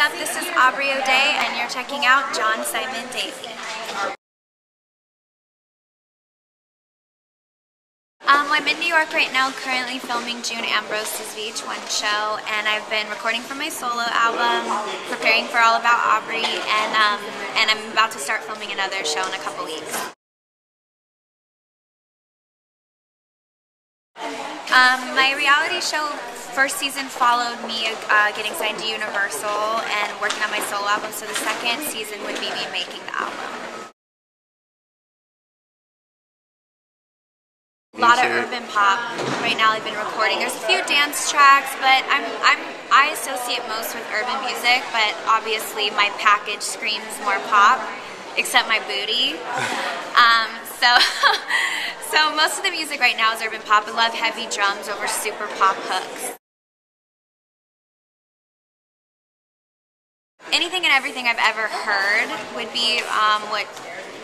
up? This is Aubrey O'Day, and you're checking out John Simon Daily. Um, I'm in New York right now, currently filming June Ambrose's VH1 show, and I've been recording for my solo album, preparing for All About Aubrey, and um, and I'm about to start filming another show in a couple weeks. Um, my reality show first season followed me uh, getting signed to Universal and working on my solo album, so the second season would be me making the album. A lot of urban pop right now I've been recording. There's a few dance tracks, but I'm, I'm, I associate most with urban music, but obviously my package screams more pop, except my booty. Um, so, so most of the music right now is urban pop. I love heavy drums over super pop hooks. Anything and everything I've ever heard would be um, what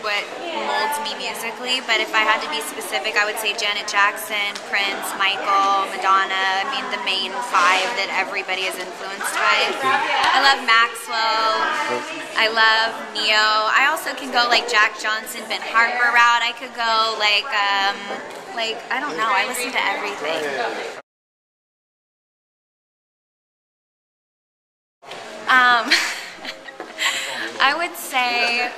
what molds me musically, but if I had to be specific, I would say Janet Jackson, Prince, Michael, Madonna. I mean, the main five that everybody is influenced by. I love Maxwell. I love Ne-Yo. I also can go like Jack Johnson, Ben Harper route. I could go like, um, like I don't know. I listen to everything. Um. I would say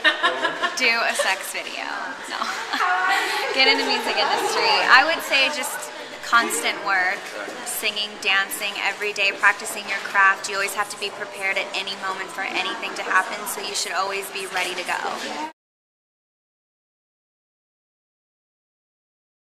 do a sex video. No. Get in the music industry. I would say just constant work, singing, dancing every day, practicing your craft. You always have to be prepared at any moment for anything to happen, so you should always be ready to go.